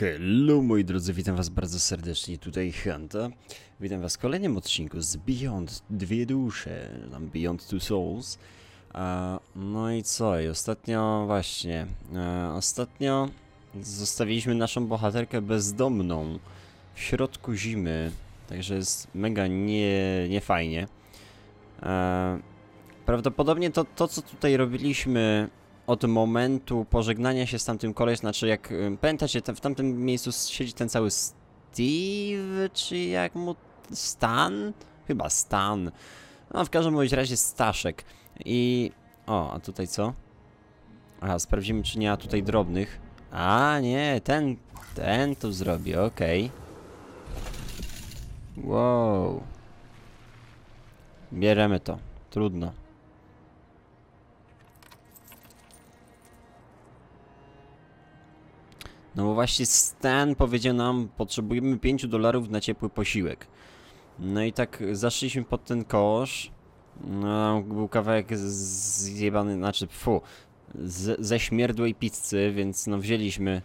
Hello moi drodzy, witam was bardzo serdecznie, tutaj Hanta. Witam was w kolejnym odcinku z Beyond Dwie Dusze, Beyond Two Souls. No i co, i ostatnio właśnie, e, ostatnio zostawiliśmy naszą bohaterkę bezdomną w środku zimy, także jest mega nie, niefajnie. E, prawdopodobnie to, to co tutaj robiliśmy od momentu pożegnania się z tamtym koleś, znaczy jak y, pamiętacie, w tamtym miejscu siedzi ten cały Steve, czy jak mu Stan? Chyba Stan. No w każdym razie Staszek. I o, a tutaj co? Aha, sprawdzimy czy nie ma tutaj drobnych. A nie, ten, ten to zrobi, okej. Wow. Bierzemy to, trudno. No bo właśnie Stan powiedział nam, potrzebujemy 5 dolarów na ciepły posiłek. No i tak zaszliśmy pod ten kosz. No, był kawałek zjebany, znaczy, fu, z, ze śmierdłej pizzy, więc no wzięliśmy,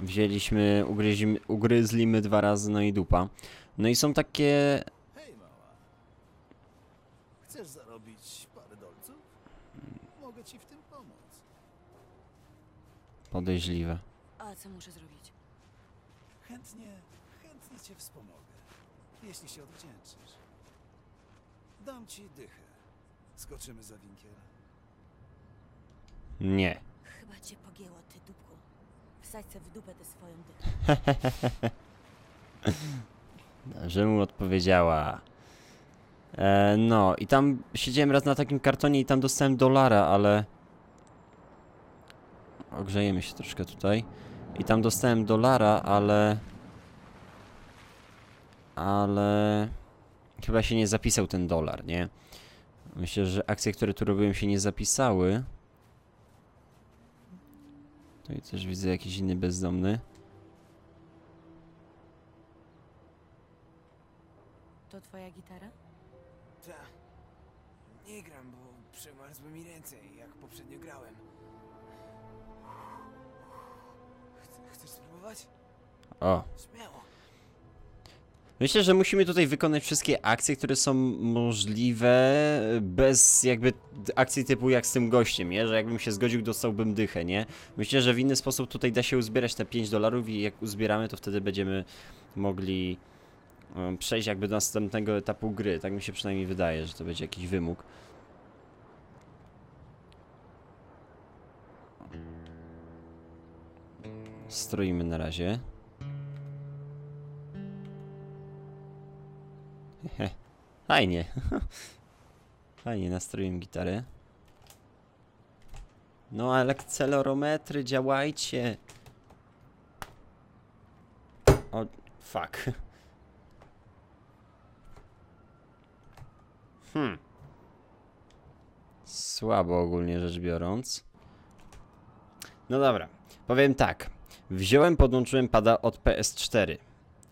wzięliśmy, ugryzliśmy, ugryzlimy dwa razy, no i dupa. No i są takie, Hej, mała. Chcesz zarobić parę dolców? Mogę ci w tym pomóc. podejrzliwe. A co muszę zrobić? Chętnie, chętnie cię wspomogę, jeśli się odwdzięczysz. Dam ci dychę. Skoczymy za winkiel. Nie. Chyba cię pogięło, ty dupku. Wsadź se w dupę tę swoją dychę. że mu odpowiedziała. E, no, i tam siedziałem raz na takim kartonie i tam dostałem dolara, ale. Ogrzejemy się troszkę tutaj. I tam dostałem dolara, ale. Ale. Chyba się nie zapisał ten dolar, nie? Myślę, że akcje, które tu robiłem, się nie zapisały. Tutaj też widzę jakiś inny bezdomny. To twoja gitara? Ta. Nie gram, bo przemarzły mi ręce, jak poprzednio grałem. Spróbować? O, Śmiało. Myślę, że musimy tutaj wykonać wszystkie akcje, które są możliwe bez jakby akcji typu jak z tym gościem, nie? Że jakbym się zgodził, dostałbym dychę, nie? Myślę, że w inny sposób tutaj da się uzbierać te 5 dolarów i jak uzbieramy, to wtedy będziemy mogli um, przejść jakby do następnego etapu gry. Tak mi się przynajmniej wydaje, że to będzie jakiś wymóg. Stroimy na razie. Hehe. Fajnie. Fajnie, nastroiłem gitarę. No, ale akcelerometry, działajcie. O, fuck. Hmm. Słabo ogólnie rzecz biorąc. No dobra, powiem tak. Wziąłem, podłączyłem pada od PS4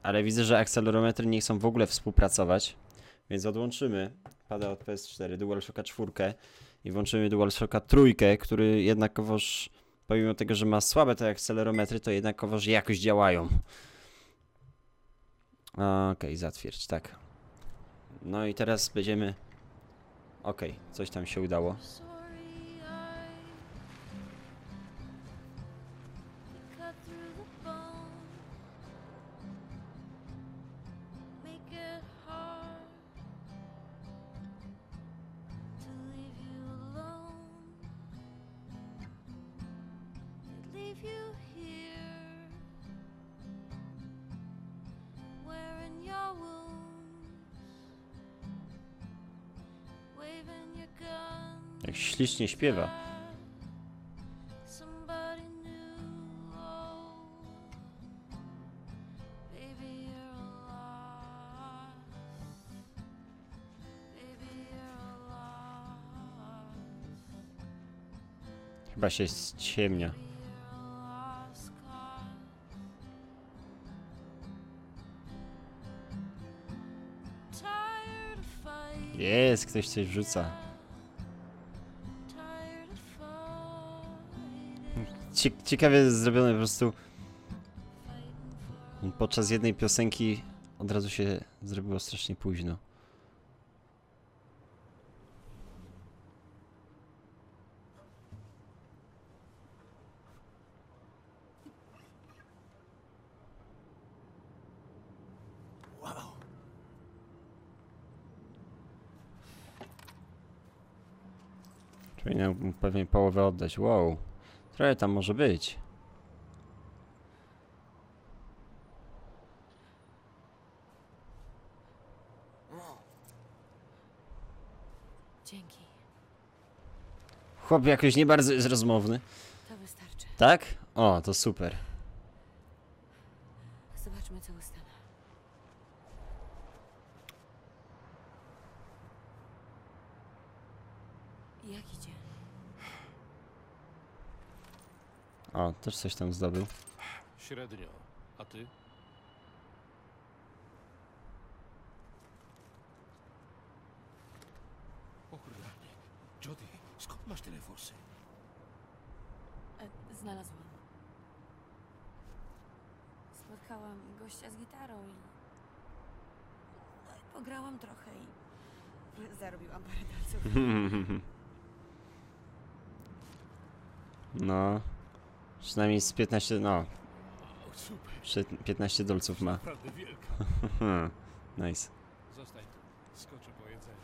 ale widzę, że akcelerometry nie chcą w ogóle współpracować, więc odłączymy pada od PS4, DualShocka 4 i włączymy DualShocka 3, który jednakowoż, pomimo tego, że ma słabe te akcelerometry, to jednakowoż jakoś działają. Okej, zatwierdź, tak. No i teraz będziemy... Okej, coś tam się udało. Jak ślicznie śpiewa. Chyba się ściemnia. You're a lost cause. Tired of fighting. Jest, ktoś coś wrzuca. Ciekawie zrobione po prostu. Podczas jednej piosenki od razu się zrobiło strasznie późno. Powinienem pewnie połowę oddać. Wow. Trochę tam może być. Dzięki. Chłop jakoś nie bardzo jest rozmowny. To wystarczy. Tak? O, to super. Zobaczmy, co ustala. Jak idzie? O, też coś tam zdobył. Średnio. A ty? O rany. Jody, skąd masz tyle forsy? E, znalazłam. Spotkałam gościa z gitarą i... No i pograłam trochę i... Zarobiłam parę dolców. No. Przynajmniej z 15, no, O, super. przy- 15 dolców ma. Nice. Zostań tu. Skoczę po jedzenie.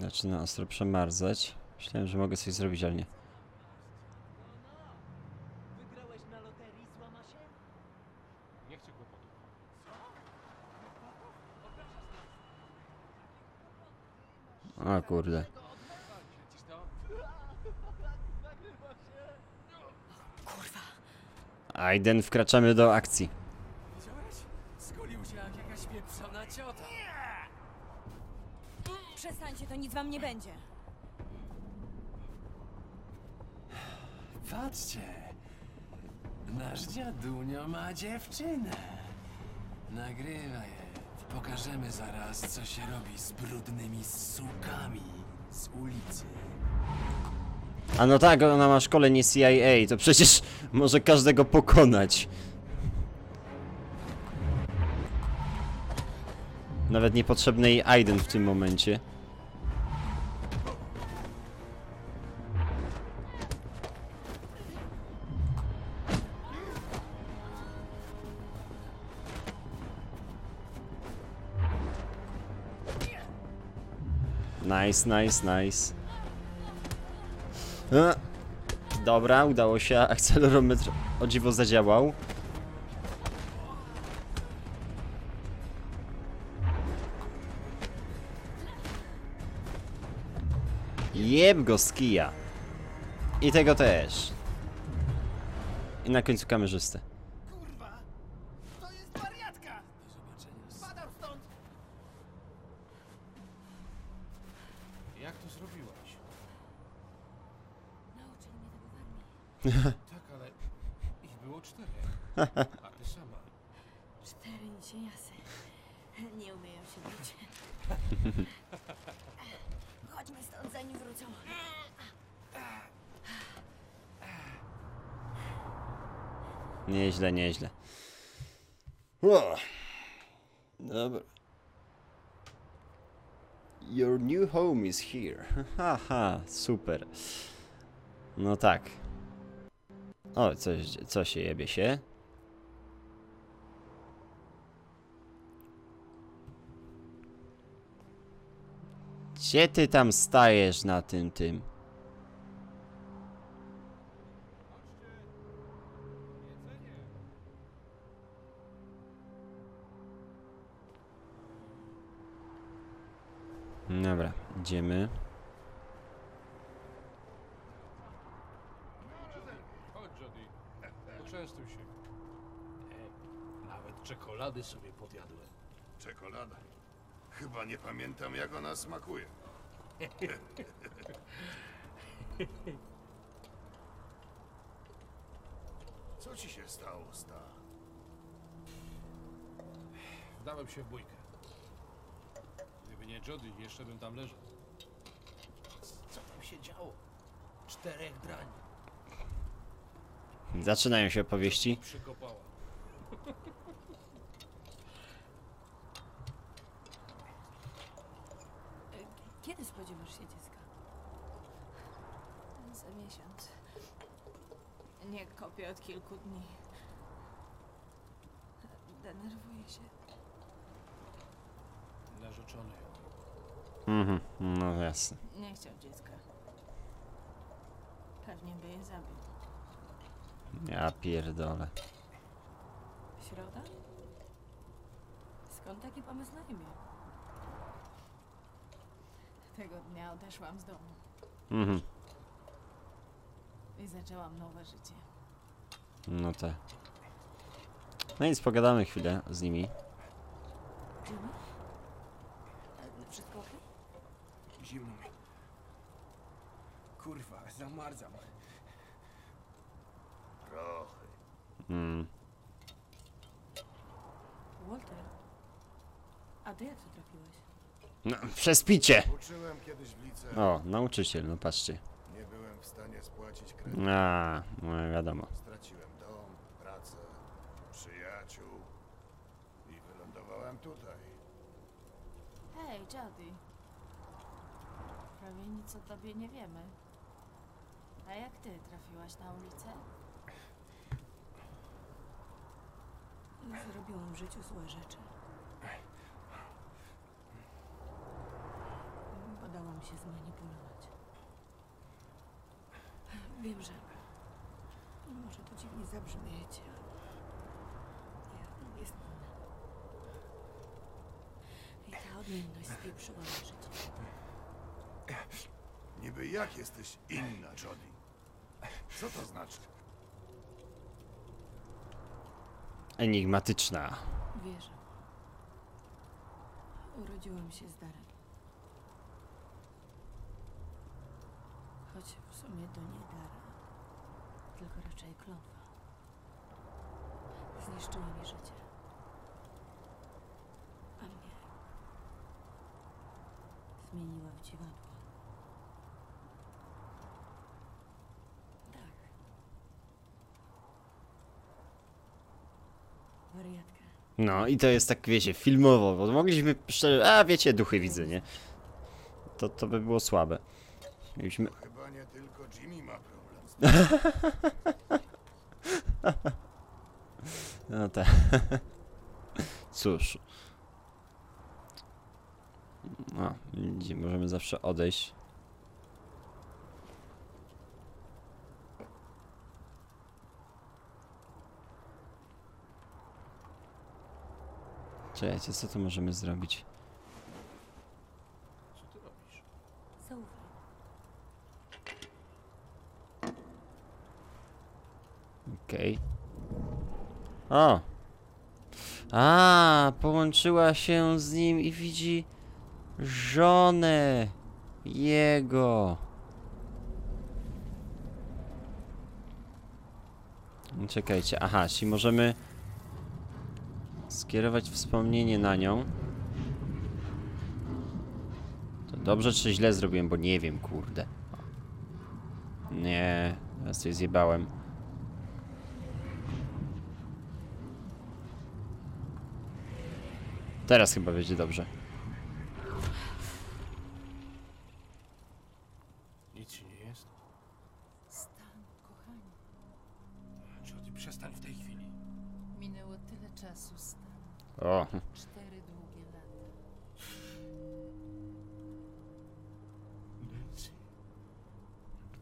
Zaczyna ostro przemarzać. Myślałem, że mogę coś zrobić, ale nie. Wygrałeś na loterii, Złamasie? Nie chcę kłopotów. O kurde. Kurwa! Aiden, wkraczamy do akcji. Widziałeś? Skulił się jak jakaś pieprzona ciota. Przestańcie, to nic wam nie będzie. Patrzcie. Nasz dziadunio ma dziewczynę. Nagrywa je. Pokażemy zaraz, co się robi z brudnymi sukami z ulicy. A no tak, ona ma szkolenie CIA, to przecież może każdego pokonać. Nawet niepotrzebny jej Aiden w tym momencie. Nice, nice, nice. E, Dobra, udało się. Akcelerometr o dziwo zadziałał. Jeb go z kija. I tego też. I na końcu kamerzystę. Kurwa! To jest wariatka! Do zobaczenia. Spadam stąd! Jak to zrobiłaś? Nauczyli mnie tego w armii. Tak, ale ich było czterech. A ty sama. Cztery nicieniasy. Nie umieją się bić. Chodźmy stąd, zanim wrócą. Nieźle, nieźle. O. Dobra. Your new home is here. Haha, super. No tak. O, coś, co się jebie się? Gdzie ty tam stajesz na tym tym? Dobra, idziemy. Chodź, Jody. Poczęstuj się. Nawet czekolady sobie podjadłem. Czekolada. Chyba nie pamiętam, jak ona smakuje. Co ci ci się stało, sta? Wdałem się w bójkę. Jody, jeszcze bym tam leżał. Co tam się działo? Czterech drań. Zaczynają się opowieści. Przykopała. Kiedy spodziewasz się dziecka? Za miesiąc. Nie kopię od kilku dni. Denerwuję się. Narzeczony. Mhm, no jasne. Nie chciał dziecka. Pewnie by je zabił. Ja pierdolę. Środa? Skąd taki pomysł na imię? Tego dnia odeszłam z domu Mhm, i zaczęłam nowe życie. no tak. No nic, pogadamy chwilę z nimi. Jimmy? E, Wszystko okej? Zimno mi. Kurwa, zamarzam. Trochę. Mm. Walter? A ty jak tu trafiłeś? No, przez picie! Uczyłem kiedyś w lice. O, nauczyciel, no patrzcie. Nie byłem w stanie spłacić kredytu. A, no wiadomo. Straciłem dom, pracę, przyjaciół i wylądowałem tutaj. Hej, Jody. Prawie nic o tobie nie wiemy. A jak ty trafiłaś na ulicę? Zrobiłam w życiu złe rzeczy. Podałam się zmanipulować. Wiem, że może to dziwnie zabrzmieć, ale ja jestem. I ta odmienność spieprzyła mi życie. Niby jak jesteś inna, Jody? Co to znaczy? Enigmatyczna. Wierzę. Urodziłam się z darem. Choć w sumie to nie dar, tylko raczej klątwa. Zniszczyła mi życie. A mnie zmieniła w dziwadło. Tak. Wariatka. No i to jest tak, wiecie, filmowo, bo mogliśmy szczerze, a wiecie, duchy widzę, nie? To, to by było słabe. Mieliśmy... Chyba nie tylko Jimmy ma problem z tym. No tak. Cóż. No, możemy zawsze odejść. Czekajcie, co tu możemy zrobić? Co ty robisz? Zaufaj. Okej. O! A, połączyła się z nim i widzi żonę jego. Czekajcie, aha, czyli możemy skierować wspomnienie na nią. To dobrze czy źle zrobiłem, bo nie wiem, kurde. Nie, teraz coś zjebałem. Teraz chyba będzie dobrze. Nic ci nie jest? Stan, kochanie. Jody, przestań w tej chwili. Minęło tyle czasu, Stan. O, Cztery długie lata. Nancy,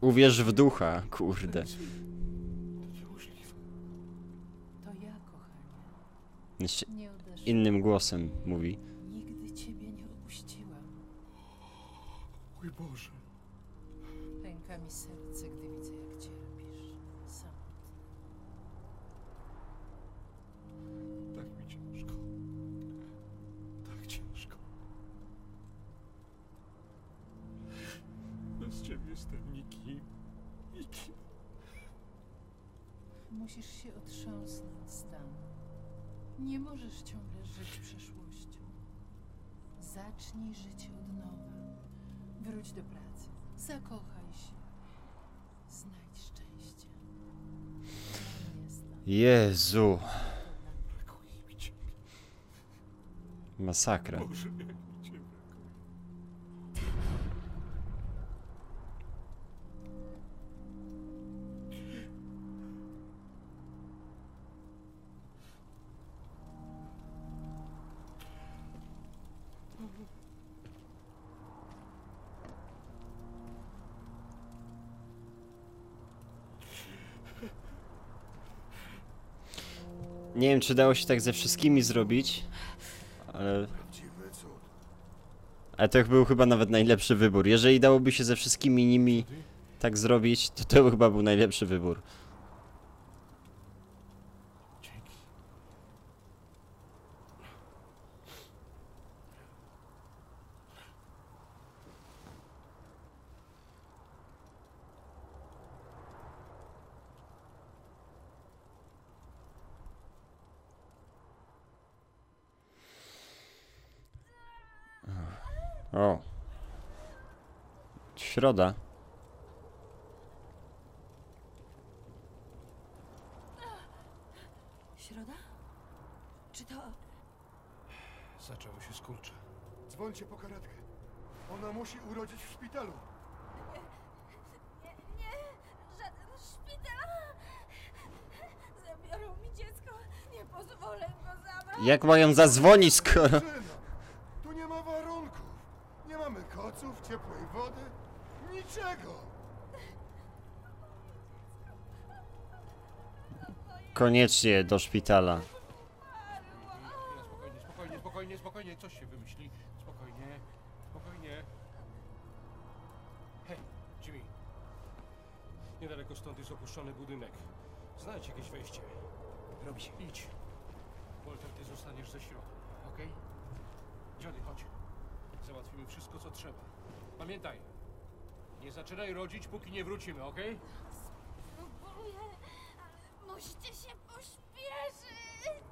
uwierz w ducha, kurde. to niemożliwe. To ja, kochanie. Jeszcze Nie odeszłam. innym głosem mówi. Nigdy ciebie nie opuściłam. Mój Boże. Musisz się otrząsnąć, Stan. Nie możesz ciągle żyć przeszłością. Zacznij życie od nowa. Wróć do pracy. Zakochaj się. Znajdź szczęście. Jezu. Masakra. Nie czy dało się tak ze wszystkimi zrobić, ale... Ale to był chyba nawet najlepszy wybór. Jeżeli dałoby się ze wszystkimi nimi tak zrobić, to to chyba był najlepszy wybór. O. Środa. Środa? Czy to... Zaczęło się skurcze. Dzwońcie po karetkę. Ona musi urodzić w szpitalu. Nie, nie, żaden szpital! Zabiorą mi dziecko, nie pozwolę go zabrać! Jak mają zadzwonić, skoro... Syna, tu nie ma warunków. Nie mamy koców, ciepłej wody, niczego. Koniecznie do szpitala. Spokojnie, spokojnie, spokojnie, spokojnie. Coś się wymyśli. Spokojnie, spokojnie. Hej, Jimmy. Niedaleko stąd jest opuszczony budynek. Znajdź jakieś wejście. Robi się. Idź. Walter, ty zostaniesz ze środka, okej? Johnny, chodź. Załatwimy wszystko, co trzeba. Pamiętaj, nie zaczynaj rodzić, póki nie wrócimy, okej? Próbuję, ale musicie się pośpieszyć!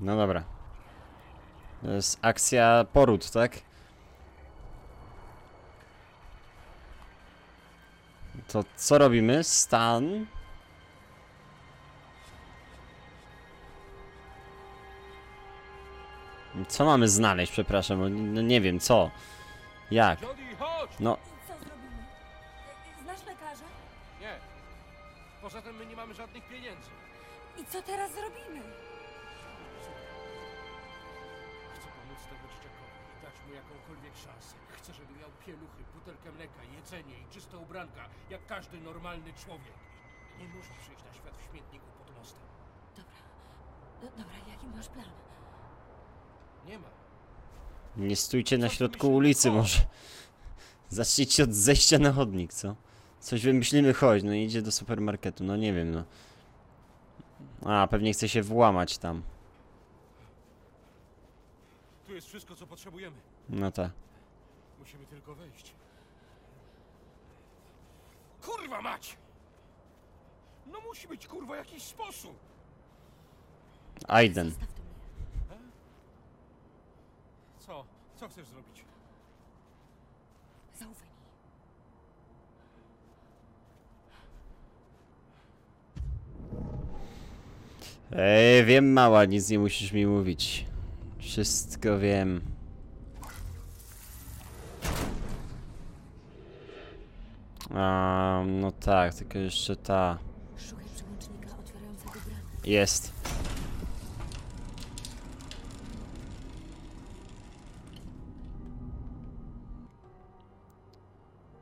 No dobra. To jest akcja poród, tak? To co robimy? Stan. Co mamy znaleźć, przepraszam, no nie wiem, co? Jak? Chodź! No, co zrobimy? Znasz lekarza? Nie. Poza tym my nie mamy żadnych pieniędzy. I co teraz zrobimy? Chcę pomóc temu dzieciakowi i dać mu jakąkolwiek szansę. Chcę, żeby miał pieluchy, butelkę mleka, jedzenie i czyste ubranka, jak każdy normalny człowiek. Nie musi przyjść na świat w śmietniku pod mostem. Dobra, Do, dobra, jaki masz plan? Nie ma. nie stójcie na środku ulicy może. Zacznijcie od zejścia na chodnik, co? Coś wymyślimy, chodź, no idzie do supermarketu, no nie wiem, no. A, pewnie chce się włamać tam. Tu jest wszystko, co potrzebujemy. No tak. Musimy tylko wejść. Kurwa mać! No musi być kurwa jakiś sposób. Aiden. Zostaw to. Co? Co chcesz zrobić? Zaufaj mi. Ej, wiem mała, nic nie musisz mi mówić. Wszystko wiem. A, no tak, tylko jeszcze ta. Szukaj przełącznika otwierającego bramę. Jest.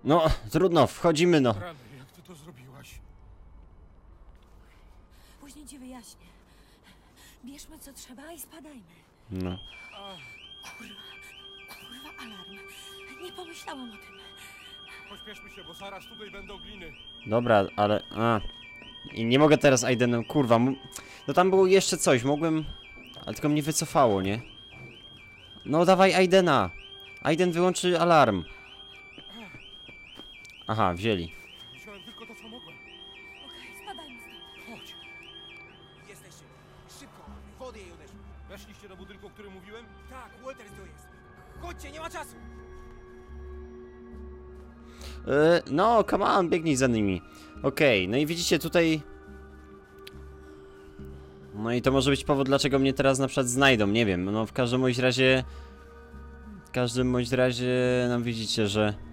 No, trudno, wchodzimy no. Rany, jak ty to zrobiłaś? Później ci wyjaśnię. Bierzmy co trzeba i spadajmy. No. Kurwa, kurwa, alarm. Nie pomyślałam o tym. pośpieszmy się, bo zaraz tutaj będą gliny. Dobra, ale... A. I nie mogę teraz Aidenem, kurwa. mu- No tam było jeszcze coś, mogłem... Ale tylko mnie wycofało, nie? No dawaj Aidena. Aiden wyłączy alarm. Aha, wzięli. Wziąłem tylko to, co mogłem. Okej, okay, spadajmy stąd. Chodź. Jesteście. Szybko. Wody jej odeszły. Weszliście do budynku, o którym mówiłem? Tak, Walters to jest. Chodźcie, nie ma czasu. E, no, come on, biegnij za nimi. Okej, okay, no i widzicie tutaj... No i to może być powód, dlaczego mnie teraz na przykład znajdą, nie wiem. No w każdym bądź razie... W każdym bądź razie, no widzicie, że...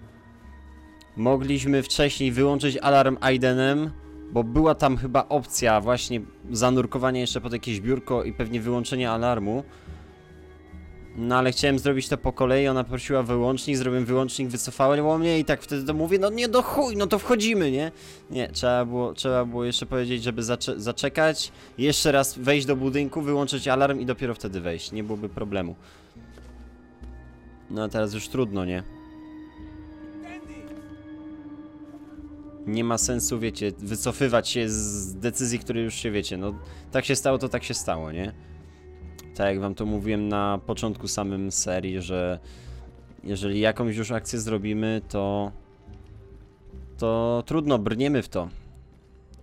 Mogliśmy wcześniej wyłączyć alarm Aidenem, bo była tam chyba opcja właśnie zanurkowania jeszcze pod jakieś biurko i pewnie wyłączenie alarmu. No ale chciałem zrobić to po kolei, ona prosiła wyłącznik, zrobiłem wyłącznik, wycofało mnie i tak wtedy to mówię, no nie do chuj, no to wchodzimy, nie? Nie, trzeba było, trzeba było jeszcze powiedzieć, żeby zacze zaczekać, jeszcze raz wejść do budynku, wyłączyć alarm i dopiero wtedy wejść, nie byłoby problemu. No a teraz już trudno, nie? Nie ma sensu, wiecie, wycofywać się z decyzji, które już się wiecie, no tak się stało, to tak się stało, nie? Tak jak wam to mówiłem na początku samym serii, że jeżeli jakąś już akcję zrobimy, to to trudno, brniemy w to.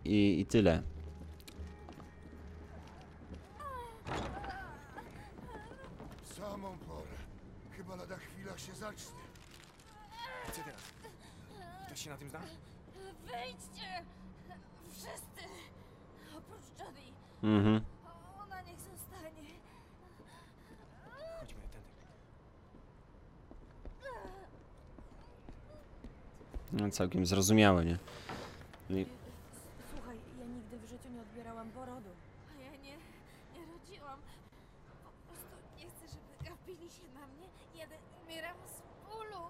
I, i tyle. W samą porę. Chyba lada chwila się zacznie. Co teraz? Ktoś się na tym zna? Wyjdźcie! Wszyscy! Oprócz Jody. Mhm. Ona niech zostanie. Chodźmy tędy. No, całkiem zrozumiałe, nie? I- Słuchaj, ja nigdy w życiu nie odbierałam porodu. A ja nie, nie rodziłam. Po prostu nie chcę, żeby gapili się na mnie. Jeden umieram z bólu.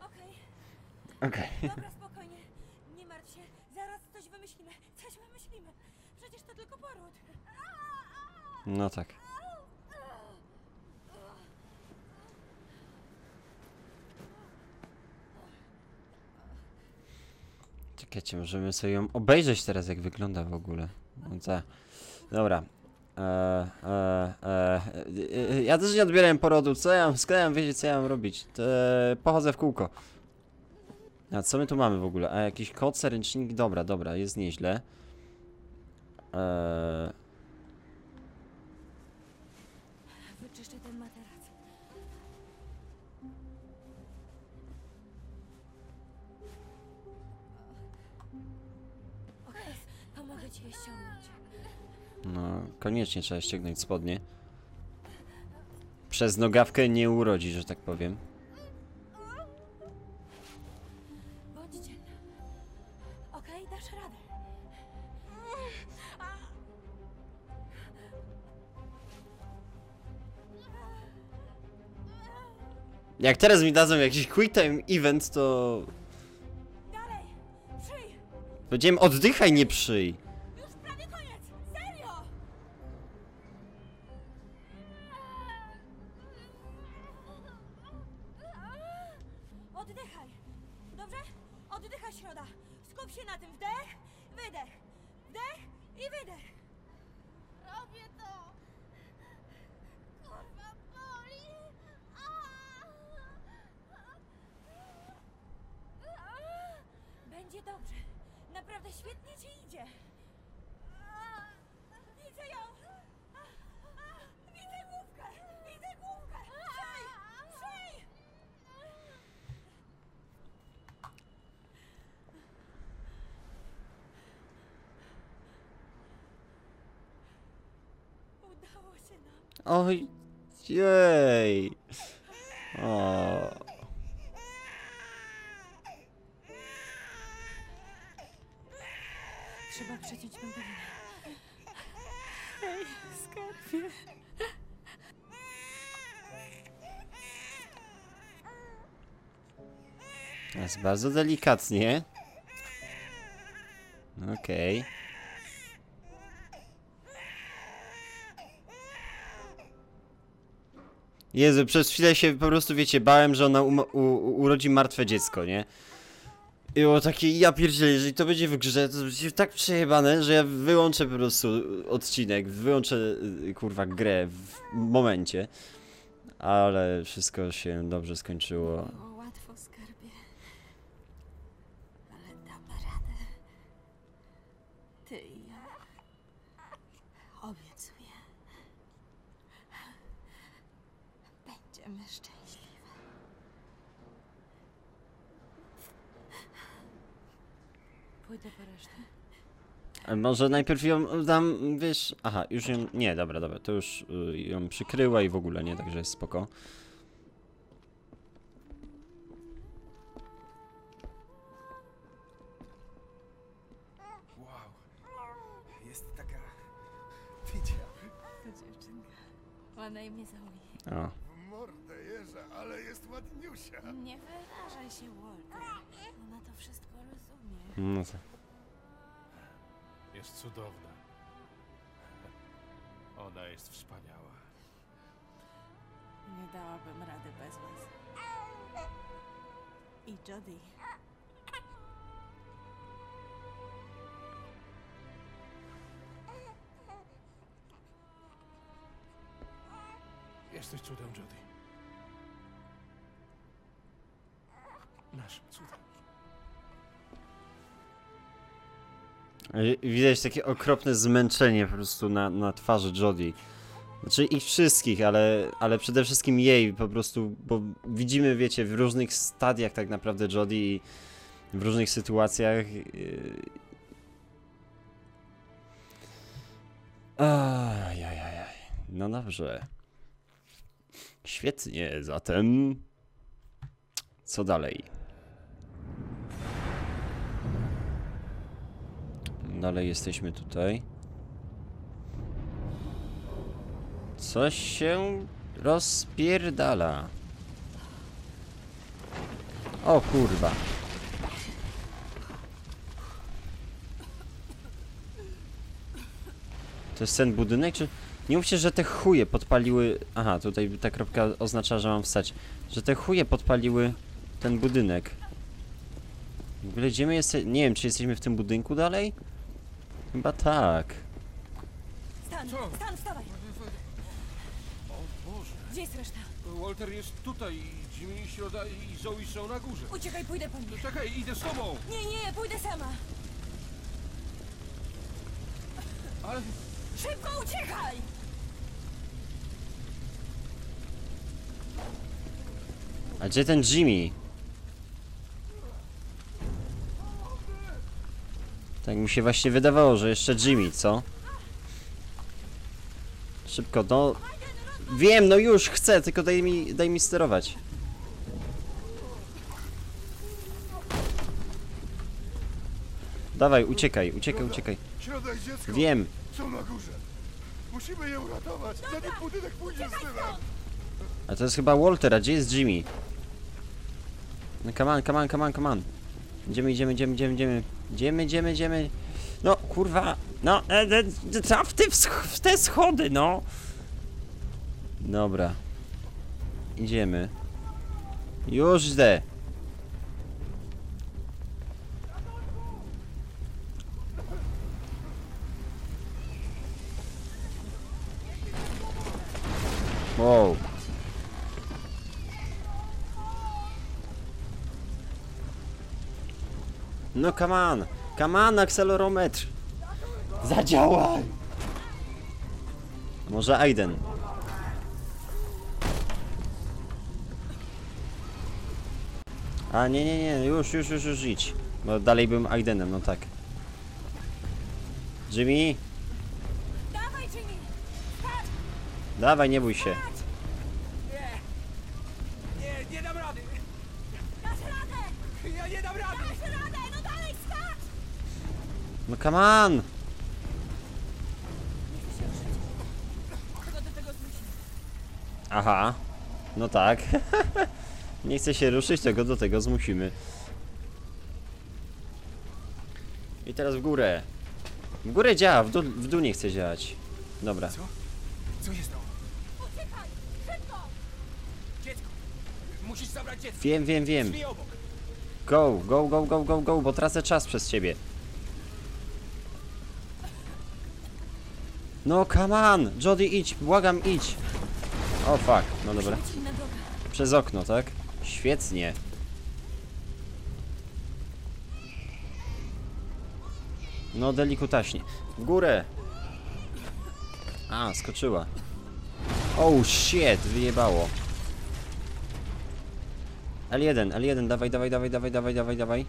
Okej, Okej. dobra, spokojnie. Nie martw się, zaraz coś wymyślimy. Coś wymyślimy. Przecież to tylko poród. No tak. Czekajcie, możemy sobie ją obejrzeć teraz, jak wygląda w ogóle. Ta. Dobra. E, e, e, e, e, ja też nie odbierałem porodu. Co ja mam, mam wiedzieć, co ja mam robić? E, pochodzę w kółko. A co my tu mamy w ogóle? A jakiś kod, ręcznik? Dobra, dobra, jest nieźle. E, Wyczyszczę ten materac. Pomogę ci je ściągnąć. No, koniecznie trzeba ściągnąć spodnie. Przez nogawkę nie urodzi, że tak powiem. Jak teraz mi dadzą jakiś quick time event, to... Powiedziałem oddychaj, nie przyj. Nam. Oj, jej. O. Trzeba przeciąć pępowinę. Hej, skarbie. Jest bardzo delikatnie. Okej. Jezu, przez chwilę się po prostu, wiecie, bałem, że ona urodzi martwe dziecko, nie? I było takie, ja pierdzielę, jeżeli to będzie w grze, to będzie tak przejebane, że ja wyłączę po prostu odcinek, wyłączę, y, kurwa, grę w momencie. Ale wszystko się dobrze skończyło. Będziemy e, Może najpierw ją dam, wiesz... Aha, już ją... Nie, dobra, dobra, to już y, ją przykryła i w ogóle nie, także jest spoko. Wow, jest taka... Widział. To dziewczynka. Ma na imię Zoe. Nie wyrażaj się, Walter. Ona to wszystko rozumie. no to... Jest cudowna. Ona jest wspaniała. Nie dałabym rady bez was. I Jody. Jesteś cudem, Jody. Cudem. Y, Widać takie okropne zmęczenie po prostu na, na twarzy Jodie. Znaczy ich wszystkich, ale, ale przede wszystkim jej po prostu, bo widzimy, wiecie, w różnych stadiach tak naprawdę Jodie i w różnych sytuacjach. Yy... Ajajajaj. No dobrze. Świetnie, zatem... Co dalej? Dalej jesteśmy tutaj. Coś się rozpierdala. O kurwa. To jest ten budynek, czy... Nie mówcie, że te chuje podpaliły... Aha, tutaj ta kropka oznacza, że mam wstać. Że te chuje podpaliły ten budynek. W ogóle gdzie my jesteśmy? Nie wiem, czy jesteśmy w tym budynku dalej? Chyba tak. Stan, Co? Stan, wstawaj! O Boże. Gdzie jest reszta? Walter jest tutaj, Jimmy, Środa i Zoe są na górze. Uciekaj, pójdę po nich. Czekaj, idę z tobą! Nie, nie, pójdę sama. Ale Szybko uciekaj! A gdzie ten Jimmy? Tak mi się właśnie wydawało, że jeszcze Jimmy, co? Szybko, no... Wiem, no już chcę, tylko daj mi, daj mi sterować. Dawaj, uciekaj, uciekaj, uciekaj. Środek dziecko Wiem, są na górze. Musimy je uratować, zanim budynek pójdzie z a to jest chyba Walter, a gdzie jest Jimmy? No come on, come on, come on, come on. Idziemy, idziemy, idziemy, idziemy, idziemy. Idziemy, idziemy, idziemy. No, kurwa. No, e, e, w, w te schody, no. Dobra. Idziemy. Już idę. Wow. No come on, come on, akcelerometr. Zadziałaj. Może Aiden. A nie, nie, nie, już, już, już, już idź. Bo dalej bym Aidenem, no tak. Jimmy, Dawaj, Jimmy! dawaj, nie bój się. Nie! Nie, nie dam rady! Dasz radę! Ja nie dam rady! Dasz radę! No dalej, skacz! No come on. Nie chcę się ruszyć. Kogo do tego zmusić? Aha, no tak. nie chce się ruszyć, to go do tego zmusimy. I teraz w górę. W górę działa, w dół, w dół nie chce działać. Dobra. Co? Co się stało? Uciekaj! Szybko! Dziecko! Musisz zabrać dziecko! Wiem, wiem, wiem. Go, go, go, go, go, go, bo tracę czas przez ciebie. No, come on! Jody, idź, błagam, idź! O, fuck, no dobra. Przez okno, tak? Świetnie. No, delikutaśnie. W górę! A, skoczyła. Oh shit, wyjebało. L1, L1, dawaj, dawaj, dawaj, dawaj, dawaj, dawaj, dawaj.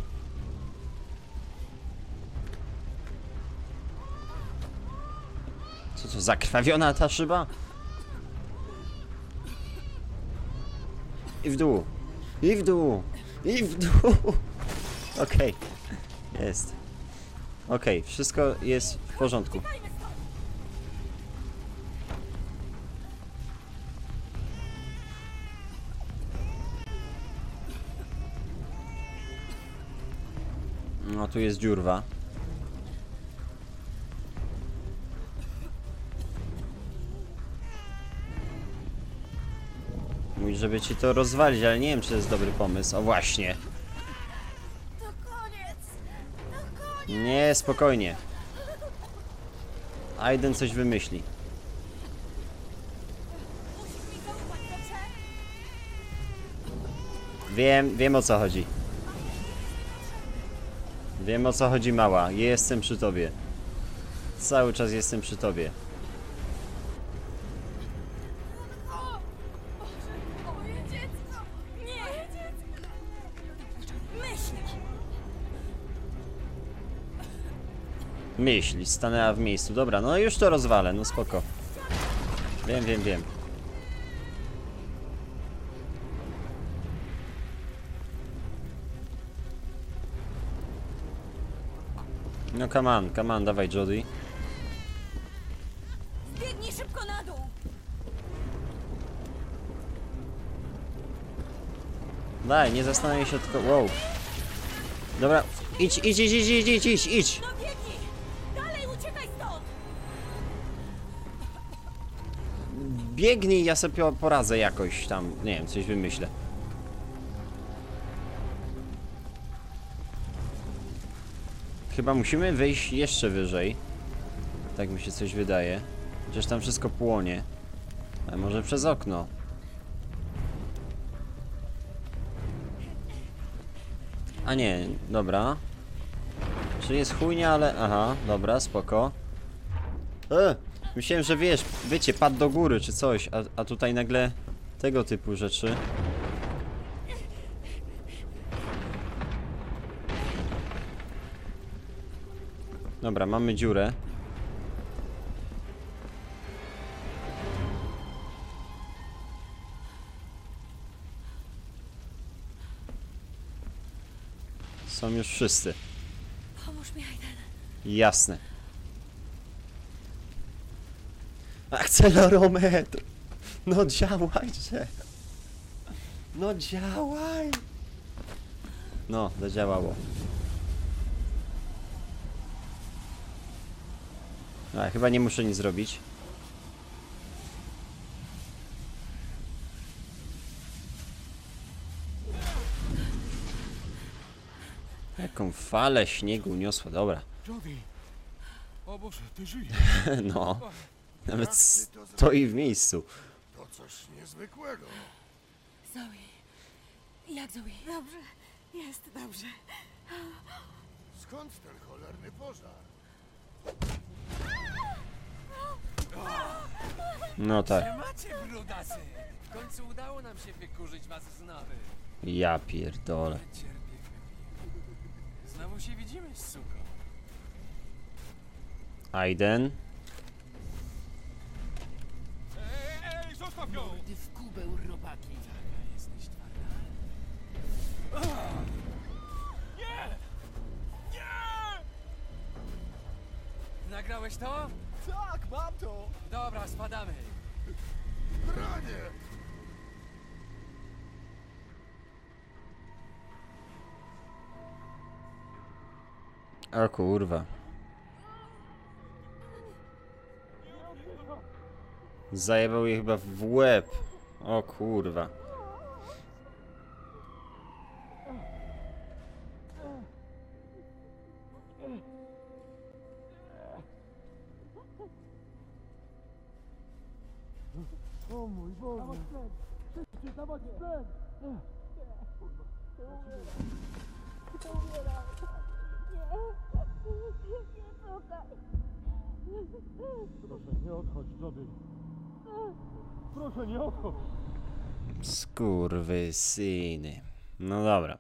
Zakrwawiona ta szyba? I w dół. I w dół. I w dół. Okej. Jest. Okej, wszystko jest w porządku. No tu jest dziurwa. Mówi, żeby ci to rozwalić, ale nie wiem, czy to jest dobry pomysł. O właśnie. Nie, spokojnie. Aiden coś wymyśli. Wiem, wiem o co chodzi. Wiem o co chodzi, mała. Jestem przy tobie. Cały czas jestem przy tobie. Myśli, stanęła w miejscu. Dobra, no już to rozwalę, no spoko. Wiem, wiem, wiem. No come on, come on, dawaj Jody. Zbiegnij szybko na dół! Daj, nie zastanawiaj się tylko... Wow. Dobra, idź, idź, idź, idź, idź, idź, idź, Biegnij, ja sobie po- poradzę jakoś tam, nie wiem, coś wymyślę. Chyba musimy wyjść jeszcze wyżej. Tak mi się coś wydaje. Chociaż tam wszystko płonie. Ale może przez okno. A nie, dobra. Czyli jest chujnia, ale... Aha, dobra, spoko. E, myślałem, że wiesz, wiecie, pad do góry czy coś, a, a tutaj nagle tego typu rzeczy. Dobra, mamy dziurę. Są już wszyscy. Pomóż mi, Aiden. Jasne. Akcelerometr! No działajcie! No działaj! No, zadziałało. A, chyba nie muszę nic zrobić. Jaką falę śniegu uniosła, dobra. Jody! O Boże, ty żyjesz! No, nawet stoi w miejscu. To coś niezwykłego. Zoe. Jak Zoe? Dobrze, jest dobrze. Skąd ten cholerny pożar? No tak, Macie brudasy! W końcu udało nam się wykurzyć was z nowy. ja pierdolę. Znowu się widzimy, suko. Aiden? Zostaw ją! Ty w kubeł robaki. Taka jesteś twarda. Nie! Nie! Nagrałeś to? Tak, mam to! Dobra, spadamy. Branie! O kurwa. Zajebał je chyba w łeb. O kurwa.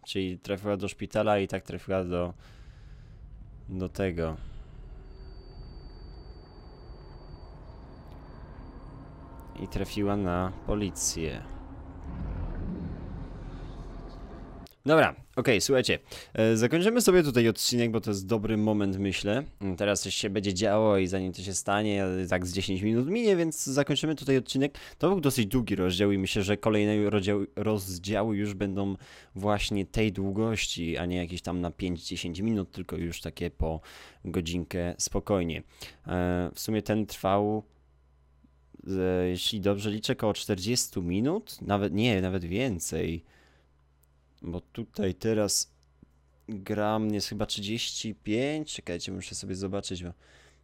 Czyli trafiła do szpitala i tak trafiła do... do tego. I trafiła na policję. Dobra, okej, słuchajcie. E, zakończymy sobie tutaj odcinek, bo to jest dobry moment, myślę. Mm, Teraz coś się będzie działo i zanim to się stanie, e, tak z 10 minut minie, więc zakończymy tutaj odcinek. To był dosyć długi rozdział i myślę, że kolejne rozdziały, rozdziały już będą właśnie tej długości, a nie jakieś tam na 5-10 minut, tylko już takie po godzinkę spokojnie. E, w sumie ten trwał jeśli dobrze liczę, około 40 minut, nawet nie, nawet więcej. Bo tutaj teraz gram jest chyba 35. Czekajcie, muszę sobie zobaczyć, bo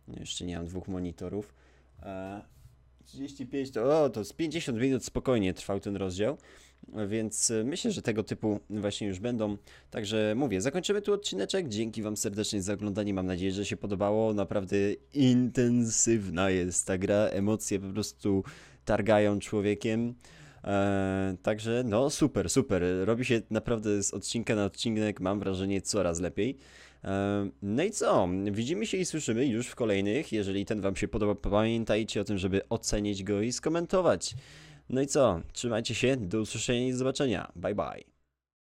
jeszcze nie mam dwóch monitorów. E, 35 to, o, to z 50 minut spokojnie trwał ten rozdział. Więc e, myślę, że tego typu właśnie już będą. Także mówię, zakończymy tu odcineczek. Dzięki Wam serdecznie za oglądanie. Mam nadzieję, że się podobało. Naprawdę intensywna jest ta gra. Emocje po prostu targają człowiekiem. Eee, także no super, super. Robi się naprawdę z odcinka na odcinek, mam wrażenie, coraz lepiej. Eee, no i co? Widzimy się i słyszymy już w kolejnych. Jeżeli ten Wam się podoba, pamiętajcie o tym, żeby ocenić go i skomentować. No i co? Trzymajcie się, do usłyszenia i do zobaczenia. Bye bye.